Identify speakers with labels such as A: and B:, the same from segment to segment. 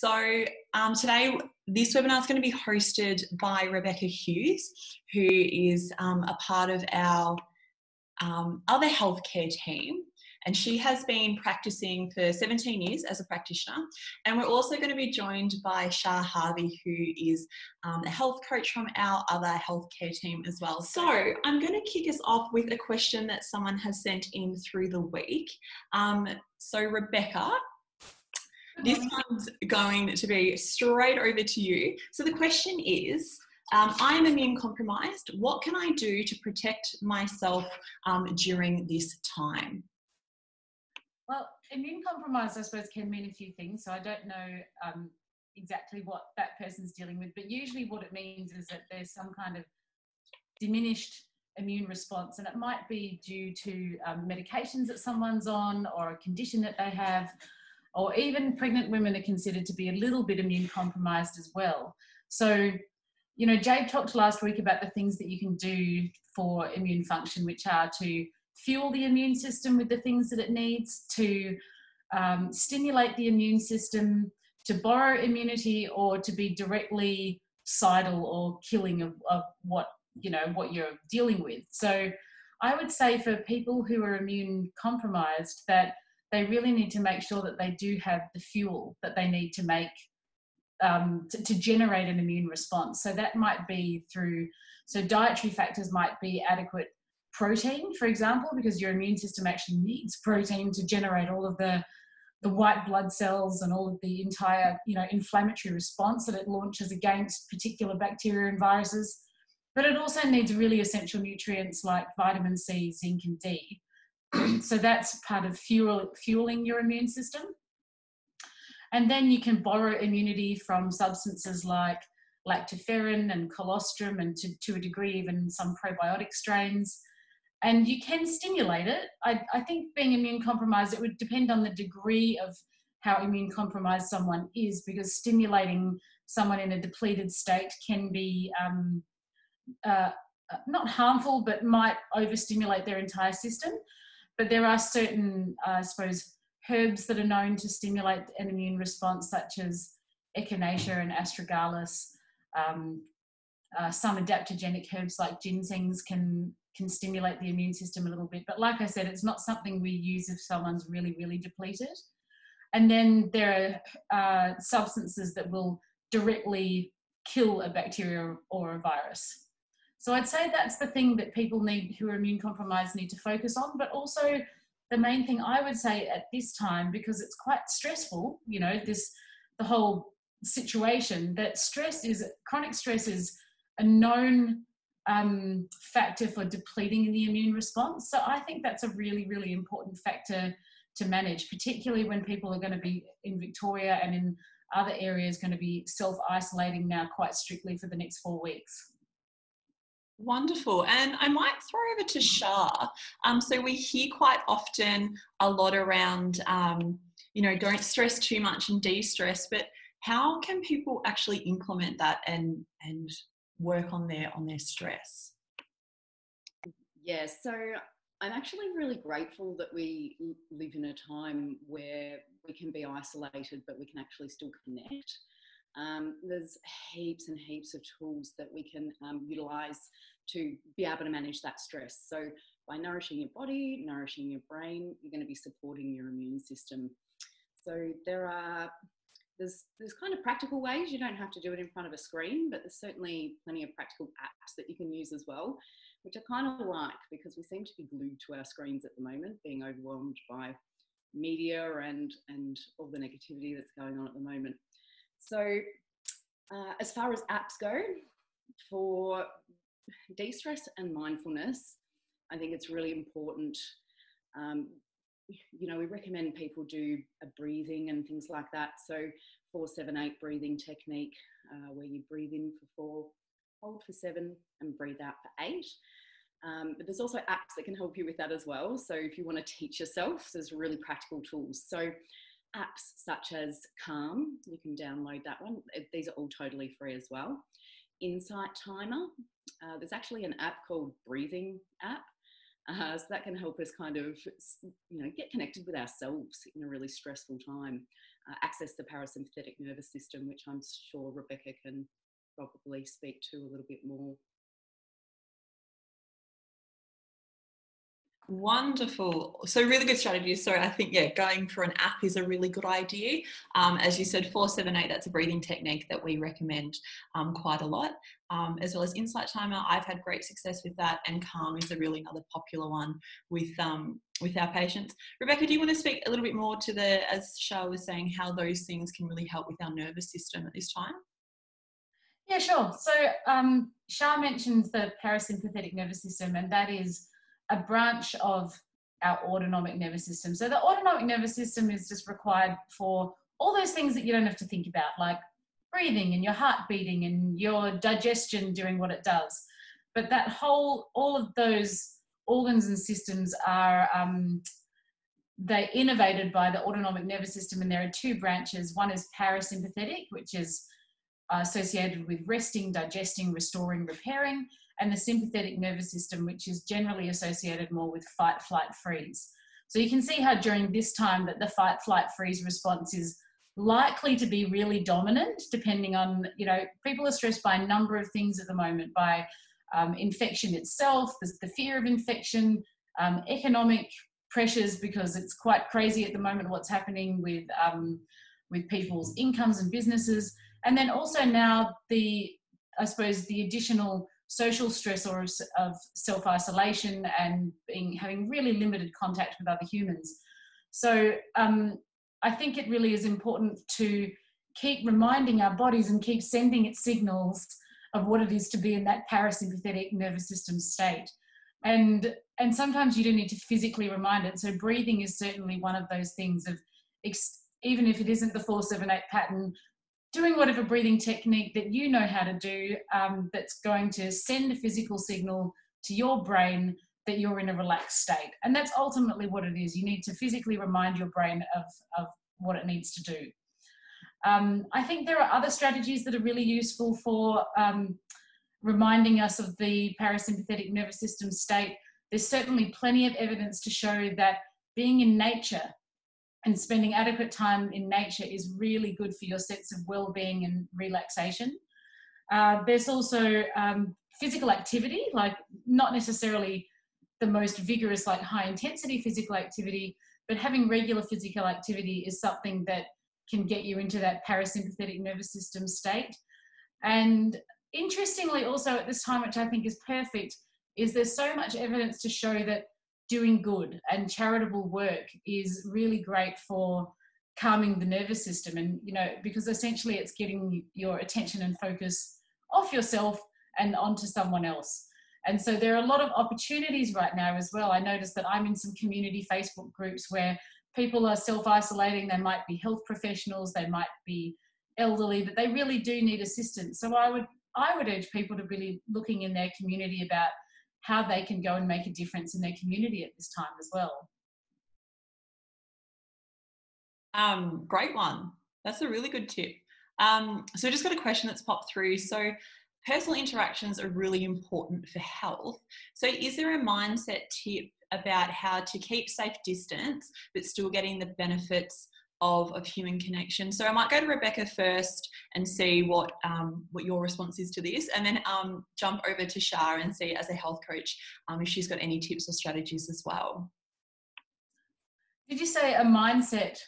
A: So um, today, this webinar is going to be hosted by Rebecca Hughes, who is um, a part of our um, other healthcare team. And she has been practicing for 17 years as a practitioner. And we're also going to be joined by Char Harvey, who is um, a health coach from our other healthcare team as well. So I'm going to kick us off with a question that someone has sent in through the week. Um, so, Rebecca, this one's going to be straight over to you. So the question is, um, I'm immune compromised. What can I do to protect myself um, during this time?
B: Well, immune compromised, I suppose, can mean a few things. So I don't know um, exactly what that person's dealing with, but usually what it means is that there's some kind of diminished immune response, and it might be due to um, medications that someone's on or a condition that they have or even pregnant women are considered to be a little bit immune compromised as well. So, you know, Jade talked last week about the things that you can do for immune function, which are to fuel the immune system with the things that it needs, to um, stimulate the immune system, to borrow immunity, or to be directly cidal or killing of, of what you know what you're dealing with. So, I would say for people who are immune compromised that they really need to make sure that they do have the fuel that they need to make um, to, to, generate an immune response. So that might be through, so dietary factors might be adequate protein, for example, because your immune system actually needs protein to generate all of the the white blood cells and all of the entire you know inflammatory response that it launches against particular bacteria and viruses but it also needs really essential nutrients like vitamin c zinc and d so that's part of fuel, fueling your immune system. And then you can borrow immunity from substances like lactoferrin and colostrum, and to, to a degree, even some probiotic strains. And you can stimulate it. I, I think being immune compromised, it would depend on the degree of how immune compromised someone is, because stimulating someone in a depleted state can be um, uh, not harmful, but might overstimulate their entire system. But there are certain, uh, I suppose, herbs that are known to stimulate an immune response, such as echinacea and astragalus. Um, uh, some adaptogenic herbs like ginsengs can can stimulate the immune system a little bit. But like I said, it's not something we use if someone's really, really depleted. And then there are uh, substances that will directly kill a bacteria or a virus. So I'd say that's the thing that people need who are immune compromised need to focus on, but also the main thing I would say at this time, because it's quite stressful, you know, this the whole situation, that stress is chronic stress is a known um, factor for depleting the immune response. So I think that's a really, really important factor to manage, particularly when people are going to be in Victoria and in other areas going to be self isolating now quite strictly for the next four weeks.
A: Wonderful. And I might throw over to Char. Um, so we hear quite often a lot around, um, you know, don't stress too much and de-stress, but how can people actually implement that and and work on their on their stress?
C: Yeah, so I'm actually really grateful that we live in a time where we can be isolated, but we can actually still connect. Um, there's heaps and heaps of tools that we can um, utilize to be able to manage that stress. So, by nourishing your body, nourishing your brain, you're going to be supporting your immune system. So, there are there's there's kind of practical ways you don't have to do it in front of a screen but there's certainly plenty of practical apps that you can use as well which I kind of like because we seem to be glued to our screens at the moment being overwhelmed by media and and all the negativity that's going on at the moment so, uh, as far as apps go, for de stress and mindfulness, I think it's really important. Um, you know, we recommend people do a breathing and things like that. So, four, seven, eight breathing technique, uh, where you breathe in for four, hold for seven, and breathe out for eight. Um, but there's also apps that can help you with that as well. So, if you want to teach yourself, there's really practical tools. So, apps such as Calm, you can download that one. These are all totally free as well. Insight Timer, uh, there's actually an app called Breathing app. Uh, so that can help us kind of, you know, get connected with ourselves in a really stressful time. uh, access the parasympathetic nervous system, which I'm sure Rebecca can probably speak to a little bit more.
A: Wonderful. So really good strategy. So I think, yeah, going for an app is a really good idea. Um, as you said, 478, that's a breathing technique that we recommend um, quite a lot, um, as well as Insight Timer. I've had great success with that and Calm is a really another popular one with, um, with our patients. Rebecca, do you want to speak a little bit more to the, as Char was saying, how those things can really help with our nervous system at this time?
B: Yeah, sure. So um, Char mentions the parasympathetic nervous system and that is a branch of our autonomic nervous system. So the autonomic nervous system is just required for all those things that you don't have to think about, like breathing and your heart beating and your digestion doing what it does. But that whole, all of those organs and systems are um, they innervated by the autonomic nervous system, and there are two branches. One is parasympathetic, which is associated with resting, digesting, restoring, repairing, and the sympathetic nervous system, which is generally associated more with fight, flight, freeze. So you can see how during this time that the fight, flight, freeze response is likely to be really dominant, depending on, you know, people are stressed by a number of things at the moment, by um, infection itself, the, fear of infection, um, economic pressures, because it's quite crazy at the moment what's happening with, um, with people's incomes and businesses. And then also now the, I suppose, the additional social stress or of self-isolation and being having really limited contact with other humans. So um, I think it really is important to keep reminding our bodies and keep sending it signals of what it is to be in that parasympathetic nervous system state. And and sometimes you do need to physically remind it. So breathing is certainly one of those things of even if it isn't the 478 pattern, doing whatever breathing technique that you know how to do um, that's going to send a physical signal to your brain that you're in a relaxed state. And that's ultimately what it is. You need to physically remind your brain of, of what it needs to do. Um, I think there are other strategies that are really useful for um, reminding us of the parasympathetic nervous system state. There's certainly plenty of evidence to show that being in nature and spending adequate time in nature is really good for your sense of well-being and relaxation. Uh, there's also um, physical activity, like not necessarily the most vigorous, like high intensity physical activity, but having regular physical activity is something that can get you into that parasympathetic nervous system state. And interestingly, also at this time, which I think is perfect, is there's so much evidence to show that doing good and charitable work is really great for calming the nervous system. And you know because essentially it's getting your attention and focus off yourself and onto someone else. And so there are a lot of opportunities right now as well. I notice that i'm in some community facebook groups where people are self-isolating. They might be health professionals they might be elderly but they really do need assistance. So i would i would urge people to really looking in their community about how they can go and make a difference in their community at this time as well.
A: Um, great one. That's a really good tip. Um, so, just got a question that's popped through. So, personal interactions are really important for health. So, is there a mindset tip about how to keep safe distance but still getting the benefits of, of human connection. So I might go to Rebecca first and see what um, what your response is to this, and then um, jump over to Char and see as a health coach um, if she's got any tips or strategies as well.
B: Did you say a mindset,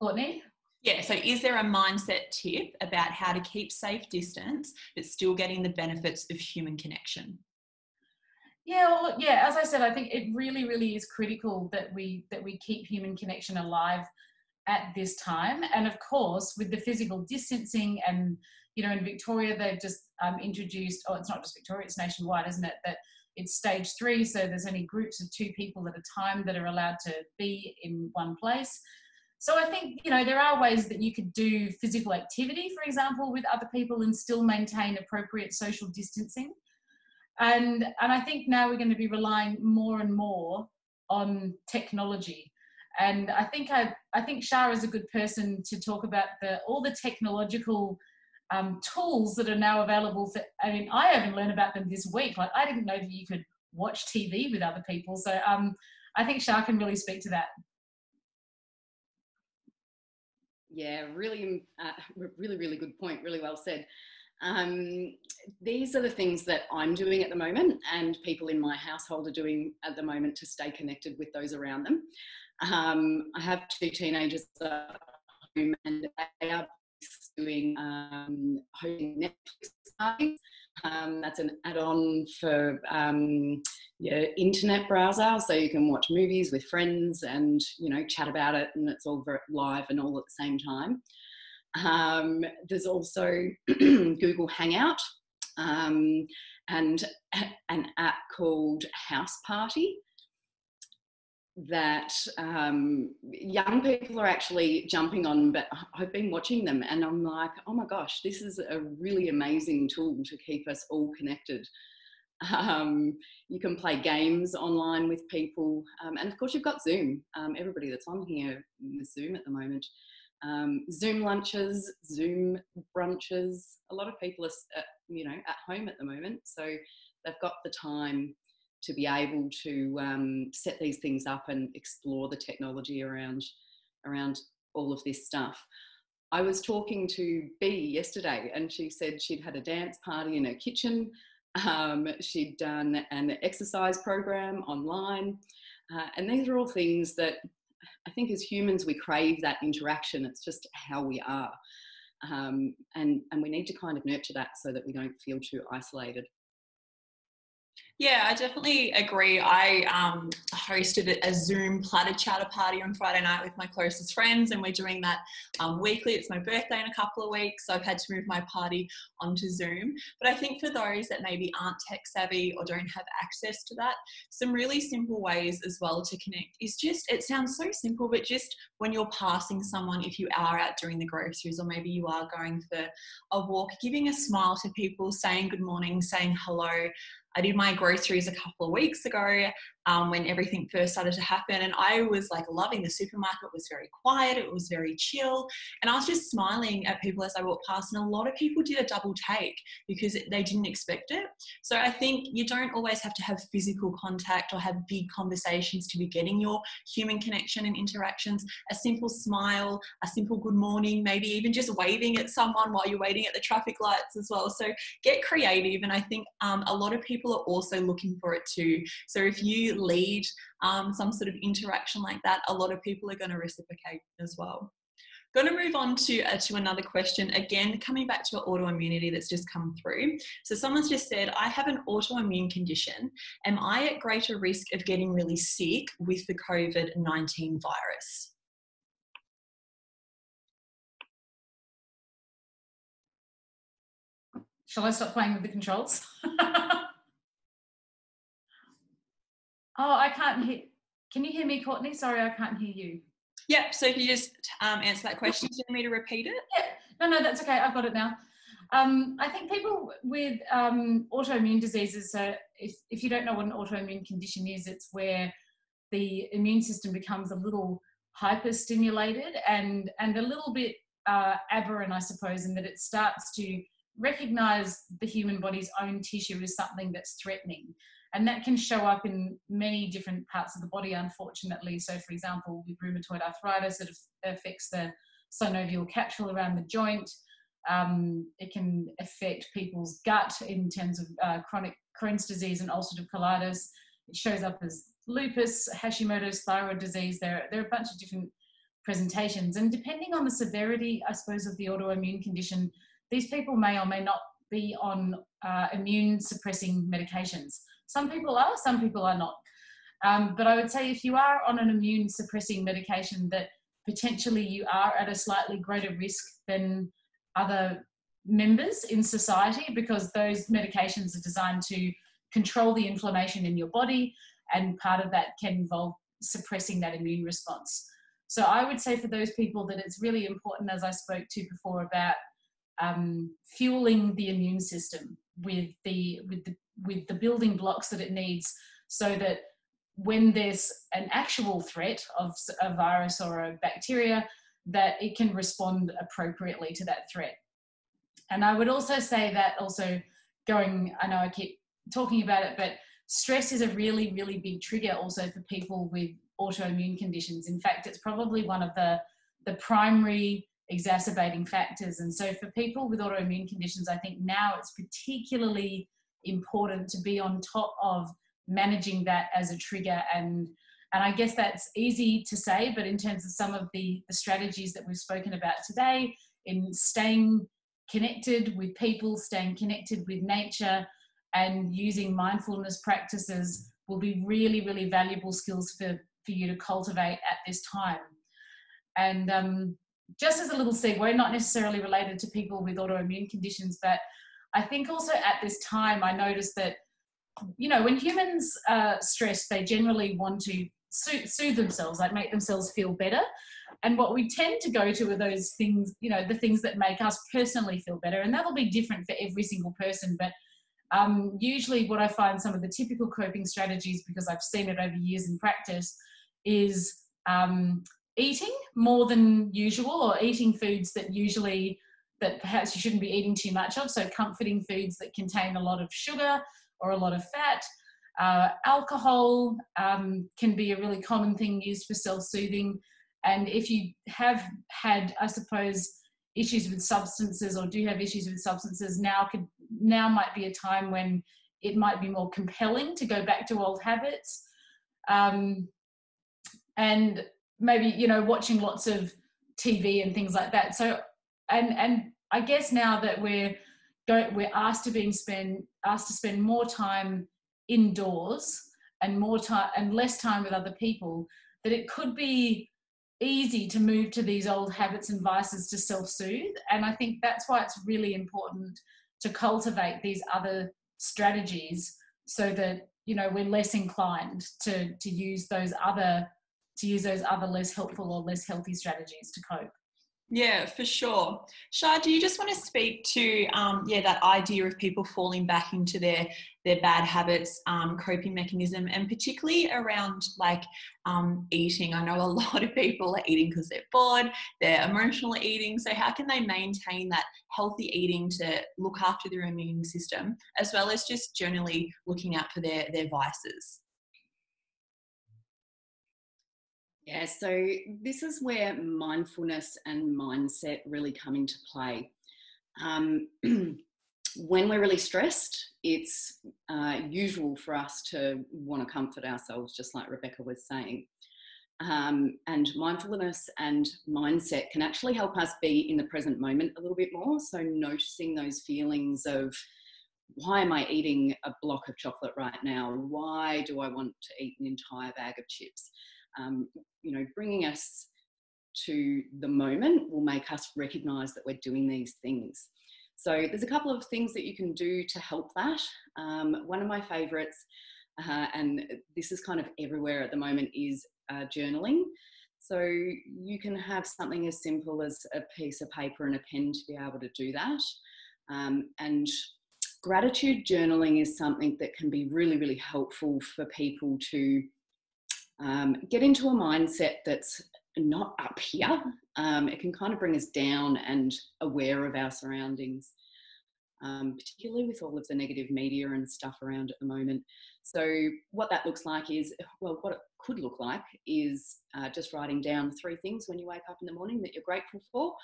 B: Courtney?
A: Yeah, so is there a mindset tip about how to keep safe distance but still getting the benefits of human connection?
B: Yeah, well, yeah. As I said, I think it really, really is critical that we that we keep human connection alive at this time. And of course, with the physical distancing and, you know, in Victoria, they've just um, introduced, oh, it's not just Victoria, it's nationwide, isn't it? That it's stage three, so there's only groups of two people at a time that are allowed to be in one place. So I think, you know, there are ways that you could do physical activity, for example, with other people and still maintain appropriate social distancing. And, and I think now we're going to be relying more and more on technology and I think I, I think Char is a good person to talk about the all the technological um, tools that are now available. For, I mean, I haven't learned about them this week. Like I didn't know that you could watch TV with other people. So um, I think Char can really speak to that.
C: Yeah, really, uh, really, really good point. Really well said. Um, these are the things that I'm doing at the moment, and people in my household are doing at the moment to stay connected with those around them. Um, I have two teenagers at home, and they are doing um, hosting Netflix parties. Um, that's an add-on for um, your internet browser, so you can watch movies with friends and you know chat about it, and it's all live and all at the same time. Um, there's also Google Hangout um, and an app called House Party that um, young people are actually jumping on, but I've been watching them and I'm like, oh my gosh, this is a really amazing tool to keep us all connected. Um, you can play games online with people, um, and of course, you've got Zoom. Um, everybody that's on here is Zoom at the moment um, Zoom lunches, Zoom brunches. A lot of people are, uh, you know, at home at the moment, so they've got the time to be able to um, set these things up and explore the technology around around all of this stuff. I was talking to B yesterday, and she said she'd had a dance party in her kitchen. Um, she'd done an exercise program online, uh, and these are all things that I think as humans, we crave that interaction. It's just how we are. Um, and, and we need to kind of nurture that so that we don't feel too isolated.
A: Yeah, I definitely agree. I um, hosted a Zoom platter chatter party on Friday night with my closest friends, and we're doing that um, weekly. It's my birthday in a couple of weeks, so I've had to move my party onto Zoom. But I think for those that maybe aren't tech savvy or don't have access to that, some really simple ways as well to connect is just, it sounds so simple, but just when you're passing someone, if you are out doing the groceries or maybe you are going for a walk, giving a smile to people, saying good morning, saying hello. I did my groceries a couple of weeks ago um, when everything first started to happen. And I was like loving the supermarket. It was very quiet, it was very chill. And I was just smiling at people as I walked past. And a lot of people did a double take because they didn't expect it. So I think you don't always have to have physical contact or have big conversations to be getting your human connection and interactions. A simple smile, a simple good morning, maybe even just waving at someone while you're waiting at the traffic lights as well. So get creative. And I think um, a lot of people are also looking for it too. So if you lead um, some sort of interaction like that, a lot of people are going to reciprocate as well. Going to move on to uh, to another question. Again, coming back to autoimmunity that's just come through. So someone's just said, "I have an autoimmune condition. Am I at greater risk of getting really sick with the COVID nineteen virus?"
B: Shall I stop playing with the controls? Oh, I can't hear. Can you hear me, Courtney? Sorry, I can't hear you.
A: Yep. So if you just um, answer that question, do you want me to repeat it?
B: Yeah. No, no, that's okay. I've got it now. Um, I think people with um, autoimmune diseases, so if, if you don't know what an autoimmune condition is, it's where the immune system becomes a little hyperstimulated and, and a little bit uh, aberrant, I suppose, in that it starts to recognize the human body's own tissue as something that's threatening. And that can show up in many different parts of the body, unfortunately. So, for example, with rheumatoid arthritis, it affects the synovial capsule around the joint. Um, it can affect people's gut in terms of uh, chronic Crohn's disease and ulcerative colitis. It shows up as lupus, Hashimoto's thyroid disease. There, there are a bunch of different presentations. And depending on the severity, I suppose, of the autoimmune condition, these people may or may not be on uh, immune suppressing medications. Some people are, some people are not. Um, but I would say if you are on an immune suppressing medication, that potentially you are at a slightly greater risk than other members in society because those medications are designed to control the inflammation in your body, and part of that can involve suppressing that immune response. So I would say for those people that it's really important, as I spoke to before, about um, fueling the immune system with the with the with the building blocks that it needs so that when there's an actual threat of a virus or a bacteria that it can respond appropriately to that threat and i would also say that also going i know i keep talking about it but stress is a really really big trigger also for people with autoimmune conditions in fact it's probably one of the the primary exacerbating factors. And so for people with autoimmune conditions, I think now it's particularly important to be on top of managing that as a trigger and and I guess that's easy to say, but in terms of some of the, the strategies that we've spoken about today, in staying connected with people, staying connected with nature, and using mindfulness practices will be really, really valuable skills for, for you to cultivate at this time. And um, just as a little segue, not necessarily related to people with autoimmune conditions, but I think also at this time, I noticed that, you know, when humans are stressed, they generally want to soothe, soothe themselves, like make themselves feel better. And what we tend to go to are those things, you know, the things that make us personally feel better. And that'll be different for every single person. But um, usually, what I find some of the typical coping strategies, because I've seen it over years in practice, is um, eating more than usual or eating foods that usually that perhaps you shouldn't be eating too much of. So comforting foods that contain a lot of sugar or a lot of fat. Uh, alcohol um, can be a really common thing used for self-soothing. And if you have had i suppose issues with substances or do have issues with substances now could now might be a time when it might be more compelling to go back to old habits. Um, and maybe you know watching lots of TV and things like that. So and and I guess now that we're we're asked to being spend asked to spend more time indoors and more time and less time with other people, that it could be easy to move to these old habits and vices to self-soothe. And I think that's why it's really important to cultivate these other strategies so that you know we're less inclined to to use those other to use those other less helpful or less healthy strategies to cope.
A: Yeah, for sure. Char, do you just want to speak to um, yeah that idea of people falling back into their their bad habits, um, coping mechanism, and particularly around like um, eating? I know a lot of people are eating because they're bored, they're emotionally eating. So how can they maintain that healthy eating to look after their immune system, as well as just generally looking out for their their vices?
C: Yeah, so this is where mindfulness and mindset really come into play. Um, when we're really stressed, it's uh, usual for us to want to comfort ourselves, just like Rebecca was saying. Um, and mindfulness and mindset can actually help us be in the present moment a little bit more. So, noticing those feelings of why am I eating a block of chocolate right now? Why do I want to eat an entire bag of chips? Um, you know, bringing us to the moment will make us recognize that we're doing these things. So there's a couple of things that you can do to help that. Um, one of my favorites, uh, and this is kind of everywhere at the moment, is uh, journaling. So you can have something as simple as a piece of paper and a pen to be able to do that. Um, and gratitude journaling is something that can be really, really helpful for people to um, get into a mindset that's not up here. Um, it can kind of bring us down and aware of our surroundings, um, particularly with all of the negative media and stuff around at the moment. So, what that looks like is well, what it could look like is uh, just writing down three things when you wake up in the morning that you're grateful for.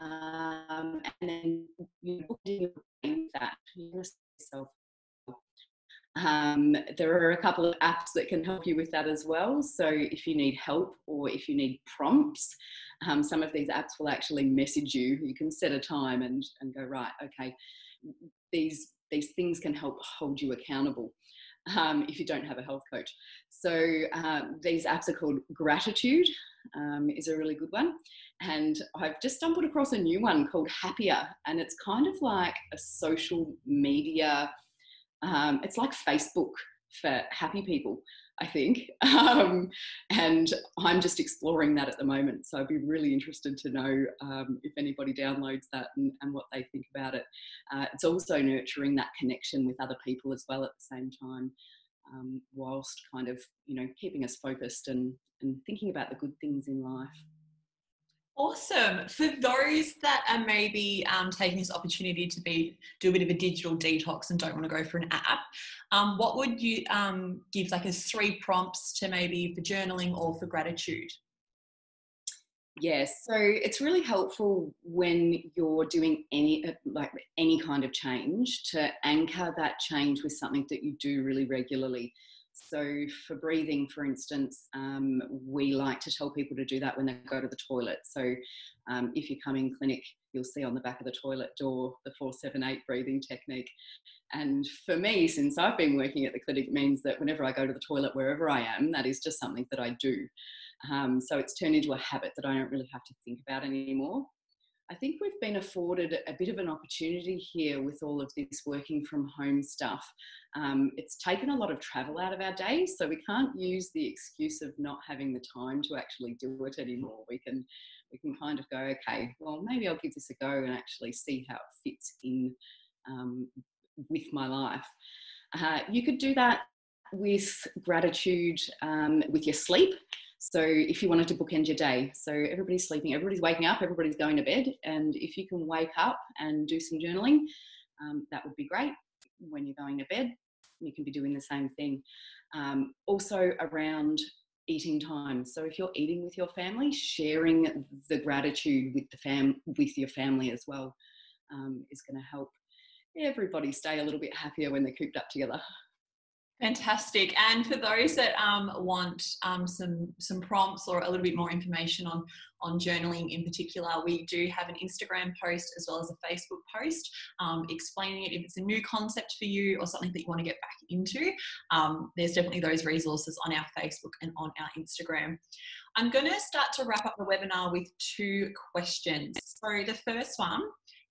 C: Um, and then you know, that you yourself um, there are a couple of apps that can help you with that as well. So if you need help or if you need prompts, um, some of these apps will actually message you. You can set a time and, and go, right, okay, these, these things can help hold you accountable um, if you don't have a health coach. So uh, these apps are called Gratitude, um, is a really good one. And I've just stumbled across a new one called Happier, and it's kind of like a social media um, it's like Facebook for happy people, I think. Um, and I'm just exploring that at the moment. So I'd be really interested to know um, if anybody downloads that and, and, what they think about it. Uh, it's also nurturing that connection with other people as well at the same time, um, whilst kind of, you know, keeping us focused and, and thinking about the good things in life.
A: Awesome. For those that are maybe um, taking this opportunity to be do a bit of a digital detox and don't want to go for an app, um, what would you um, give like as three prompts to maybe for journaling or for gratitude?
C: Yes, so it's really helpful when you're doing any uh, like any kind of change to anchor that change with something that you do really regularly. So for breathing, for instance, um, we like to tell people to do that when they go to the toilet. So um, if you come in clinic, you'll see on the back of the toilet door the 478 breathing technique. And for me, since I've been working at the clinic, it means that whenever I go to the toilet, wherever I am, that is just something that I do. Um, so it's turned into a habit that I don't really have to think about anymore. I think we've been afforded a bit of an opportunity here with all of this working from home stuff. Um, it's taken a lot of travel out of our days, so we can't use the excuse of not having the time to actually do it anymore. We can we can kind of go, okay, well maybe I'll give this a go and actually see how it fits in um, with my life. Uh, you could do that with gratitude um, with your sleep. So if you wanted to bookend your day, so everybody's sleeping, everybody's waking up, everybody's going to bed, and if you can wake up and do some journaling, um, that would be great. When you're going to bed, you can be doing the same thing. Um, also around eating time. So if you're eating with your family, sharing the gratitude with the fam with your family as well um, is going to help everybody stay a little bit happier when they're cooped up together.
A: Fantastic. And for those that um, want um, some some prompts or a little bit more information on on journaling in particular, we do have an Instagram post as well as a Facebook post um, explaining it. If it's a new concept for you or something that you want to get back into, um, there's definitely those resources on our Facebook and on our Instagram. I'm going to start to wrap up the webinar with two questions. So the first one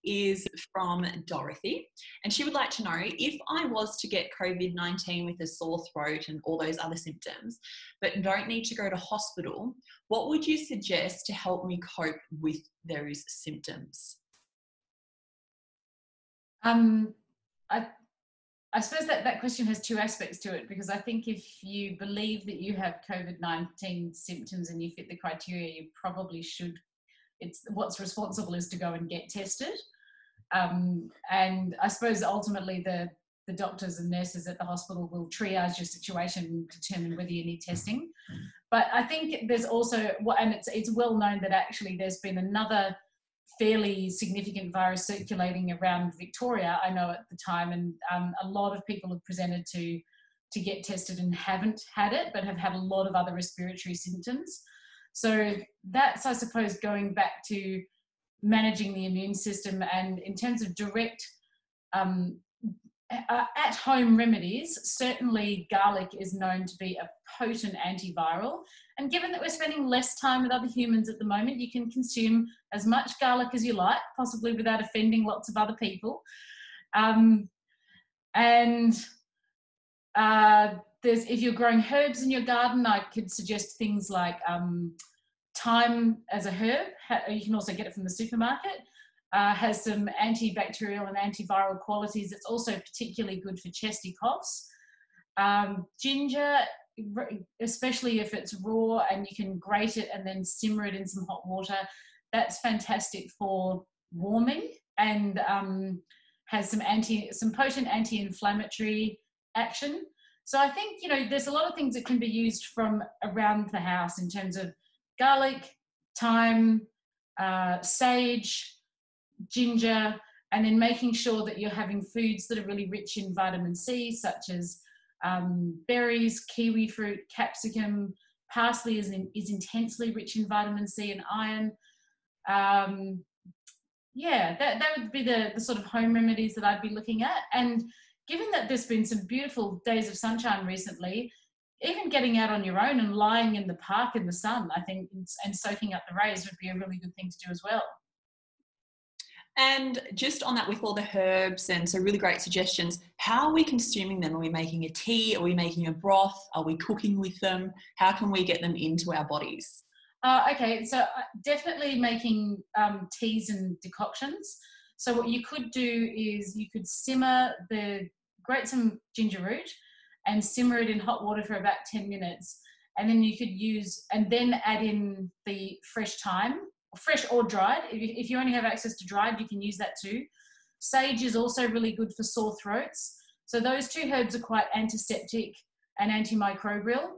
A: is from Dorothy, and she would like to know if I was to get COVID 19 with a sore throat and all those other symptoms, but don't need to go to hospital, what would you suggest to help me cope with those symptoms?
B: Um, I, I suppose that that question has two aspects to it because I think if you believe that you have COVID 19 symptoms and you fit the criteria, you probably should. It's what's responsible is to go and get tested. Um, and I suppose ultimately the, the doctors and nurses at the hospital will triage your situation and determine whether you need testing. But I think there's also, and it's, it's well known that actually there's been another fairly significant virus circulating around Victoria, I know at the time, and um, a lot of people have presented to to get tested and haven't had it, but have had a lot of other respiratory symptoms. So that's, I suppose, going back to managing the immune system and in terms of direct um, at home remedies, certainly garlic is known to be a potent antiviral. And given that we're spending less time with other humans at the moment, you can consume as much garlic as you like, possibly without offending lots of other people. Um, and uh, there's, if you're growing herbs in your garden, I could suggest things like um, thyme as a herb. You can also get it from the supermarket. Uh, has some antibacterial and antiviral qualities. It's also particularly good for chesty coughs. Um, ginger, especially if it's raw and you can grate it and then simmer it in some hot water, that's fantastic for warming and um, has some anti, some potent anti-inflammatory action. So I think you know there's a lot of things that can be used from around the house in terms of garlic, thyme, uh, sage, ginger, and then making sure that you're having foods that are really rich in vitamin C, such as um, berries, kiwi fruit, capsicum. Parsley is, in, is intensely rich in vitamin C and iron. Um, yeah, that, that would be the, the sort of home remedies that I'd be looking at. And given that there's been some beautiful days of sunshine recently, even getting out on your own and lying in the park in the sun, I think, and soaking up the rays would be a really good thing to do as well.
A: And just on that, with all the herbs and so really great suggestions, how are we consuming them? Are we making a tea? Are we making a broth? Are we cooking with them? How can we get them into our bodies?
B: Uh, okay, so uh, definitely making um, teas and decoctions. So what you could do is you could simmer the grate some ginger root, and simmer it in hot water for about 10 minutes. And then you could use, and then add in the fresh thyme, fresh or dried. If you, if you only have access to dried, you can use that too. Sage is also really good for sore throats. So those two herbs are quite antiseptic and antimicrobial.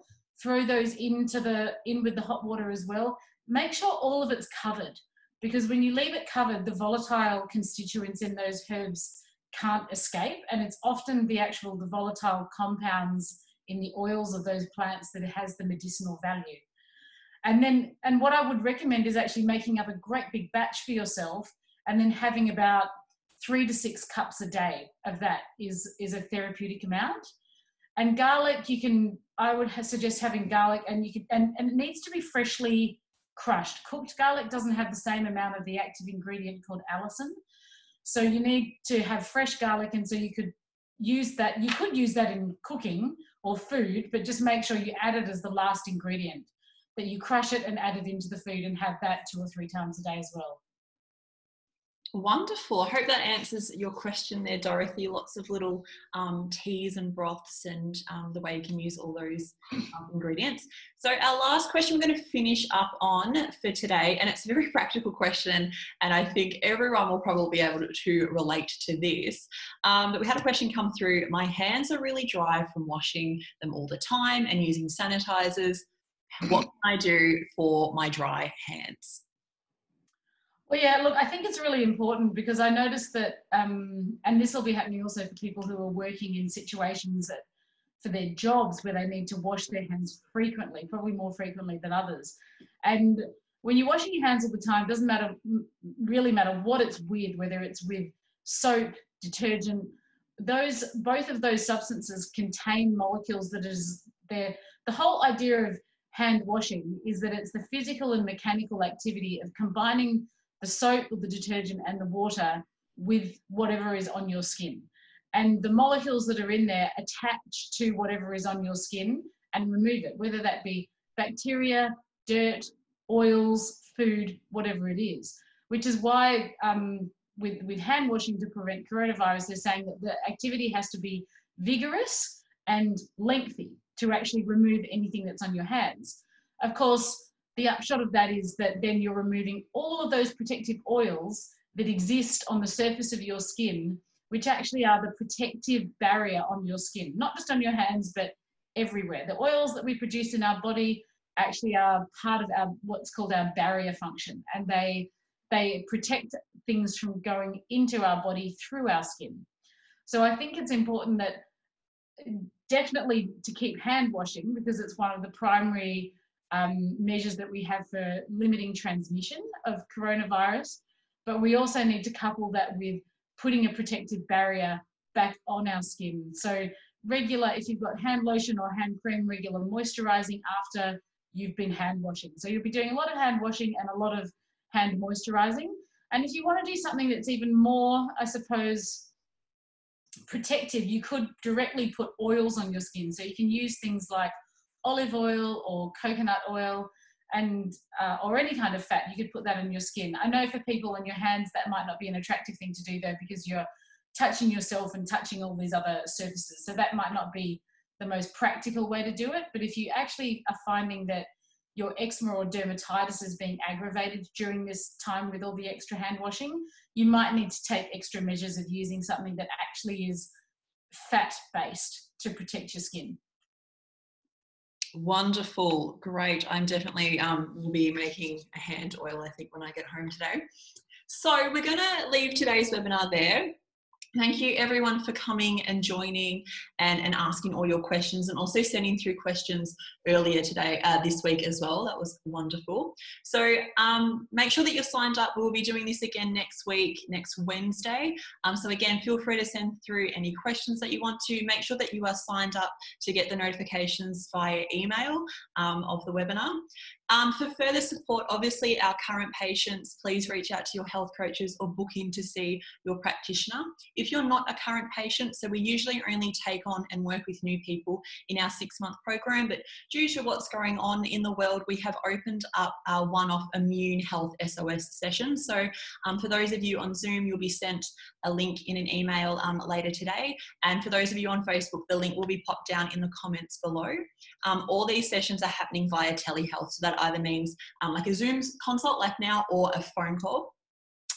B: Throw those into the in with the hot water as well. make sure all of it's covered because when you leave it covered, the volatile constituents in those herbs can't escape. And it's often the actual, the volatile compounds in the oils of those plants that has the medicinal value. And then, and what I would recommend is actually making up a great big batch for yourself and then having about three to six cups a day of that is, is a therapeutic amount. And garlic, you can, I would suggest having garlic and you can, and, and it needs to be freshly crushed. Cooked garlic doesn't have the same amount of the active ingredient called allicin. So you need to have fresh garlic, and so you could use that. You could use that in cooking or food, but just make sure you add it as the last ingredient. That you crush it and add it into the food and have that two or three times a day as well.
A: Wonderful. I hope that answers your question there, Dorothy. Lots of little um, teas and broths and um, the way you can use all those um, ingredients. So, our last question we're going to finish up on for today, and it's a very practical question, and I think everyone will probably be able to relate to this. Um, but we had a question come through My hands are really dry from washing them all the time and using sanitizers. What can I do for my dry hands?
B: Well, yeah, look, I think it's really important because I noticed that, um, and this will be happening also for people who are working in situations that, for their jobs where they need to wash their hands frequently, probably more frequently than others. And when you're washing your hands all the time, doesn't matter, really matter what it's with, whether it's with soap, detergent, those, both of those substances contain molecules that is there. The whole idea of hand washing is that it's the physical and mechanical activity of combining the soap or the detergent and the water with whatever is on your skin. And the molecules that are in there attach to whatever is on your skin and remove it, whether that be bacteria, dirt, oils, food, whatever it is. Which is why um, with, with hand washing to prevent coronavirus, they're saying that the activity has to be vigorous and lengthy to actually remove anything that's on your hands. Of course, the upshot of that is that then you're removing all of those protective oils that exist on the surface of your skin, which actually are the protective barrier on your skin, not just on your hands, but everywhere. The oils that we produce in our body actually are part of our what's called our barrier function, and they they protect things from going into our body through our skin. So I think it's important that definitely to keep hand washing because it's one of the primary um, measures that we have for limiting transmission of coronavirus, but we also need to couple that with putting a protective barrier back on our skin. So regular, if you've got hand lotion or hand cream, regular moisturizing after you've been hand washing. So you'll be doing a lot of hand washing and a lot of hand moisturizing. And if you want to do something that's even more, I suppose, protective, you could directly put oils on your skin. So you can use things like olive oil or coconut oil and uh, or any kind of fat you could put that on your skin. I know for people on your hands that might not be an attractive thing to do though because you're touching yourself and touching all these other surfaces. So that might not be the most practical way to do it. But if you actually are finding that your eczema or dermatitis is being aggravated during this time with all the extra hand washing you might need to take extra measures of using something that actually is fat based to protect your skin
A: Wonderful, great. I'm definitely um, will be making a hand oil, I think, when I get home today. So we're going to leave today's webinar there. Thank you everyone for coming and joining and, and asking all your questions and also sending through questions earlier today, uh, this week as well. That was wonderful. So um, make sure that you're signed up. We'll be doing this again next week, next Wednesday. Um, so again, feel free to send through any questions that you want to. Make sure that you are signed up to get the notifications via email um, of the webinar. Um, for further support, obviously, our current patients, please reach out to your health coaches or book in to see your practitioner. If you're not a current patient, so we usually only take on and work with new people in our six month program, but due to what's going on in the world, we have opened up our one off immune health SOS session. So, um, for those of you on Zoom, you'll be sent a link in an email um, later today. And for those of you on Facebook, the link will be popped down in the comments below. Um, all these sessions are happening via telehealth, so that either means um, like a Zoom consult like now or a phone call.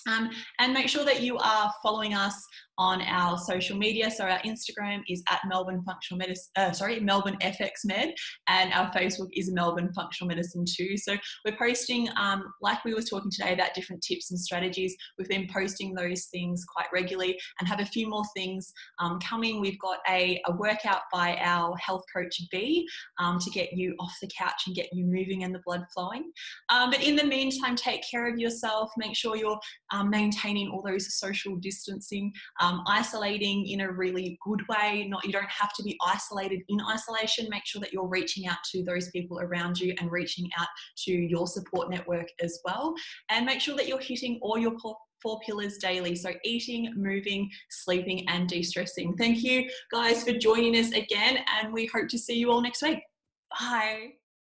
A: Um, and make sure that you are following us on our social media. So our Instagram is at Melbourne Functional Medicine, uh, sorry, Melbourne FX Med, and our Facebook is Melbourne Functional Medicine too. So we're posting, um, like we were talking today about different tips and strategies. We've been posting those things quite regularly and have a few more things um, coming. We've got a, a, workout by our health coach B um, to get you off the couch and get you moving and the blood flowing. Um, but in the meantime, take care of yourself. Make sure you're um, maintaining all those social distancing. Um, isolating in a really good way. Not you don't have to be isolated in isolation. Make sure that you're reaching out to those people around you and reaching out to your support network as well. And make sure that you're hitting all your four pillars daily. So eating, moving, sleeping, and de-stressing. Thank you guys for joining us again, and we hope to see you all next week. Bye.